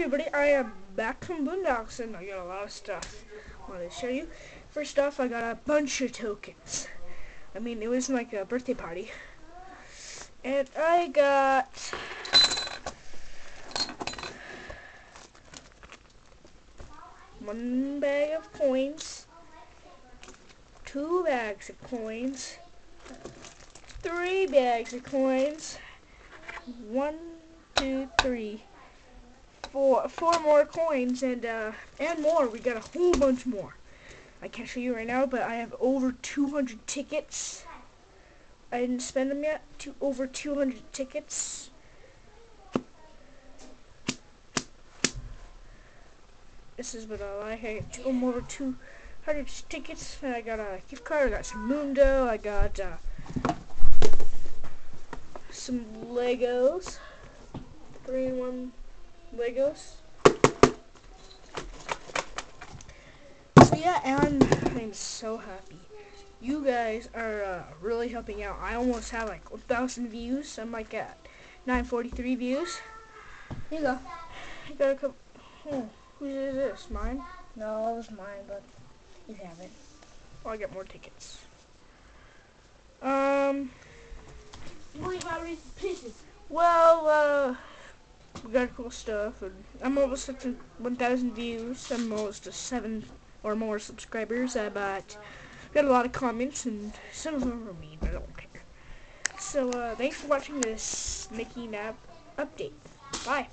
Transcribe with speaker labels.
Speaker 1: everybody, I am back from Boondocks and I got a lot of stuff I wanted to show you. First off, I got a bunch of tokens. I mean, it was like a birthday party. And I got... One bag of coins. Two bags of coins. Three bags of coins. One, two, three four four more coins and uh, and more. We got a whole bunch more. I can't show you right now, but I have over 200 tickets. I didn't spend them yet. To over 200 tickets. This is what I like. I got over 200 tickets. I got a gift card. I got some Mundo. I got uh, some Legos. Three in one Legos. So yeah, and I'm so happy. You guys are uh, really helping out. I almost have like 1,000 views. I'm like at 943 views.
Speaker 2: Here you go.
Speaker 1: I got a couple. Oh, whose is this? Mine?
Speaker 2: No, it was mine, but you have it.
Speaker 1: Oh, I got more tickets. Um. Well, uh got cool stuff. And I'm almost to 1,000 views. I'm almost to seven or more subscribers. I but got a lot of comments, and some of them are mean. I don't care. So uh, thanks for watching this Mickey Nap update. Bye.